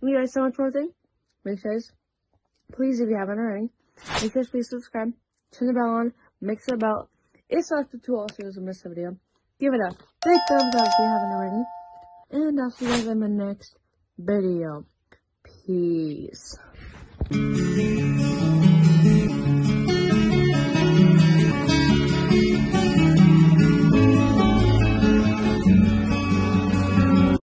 Thank you guys so much for watching. Make sure, please, if you haven't already, make sure please subscribe, turn the bell on, make sure the bell is off to all also you don't miss a video. Give it a big thumbs up if you haven't already. And I'll see you guys in the next video. Peace.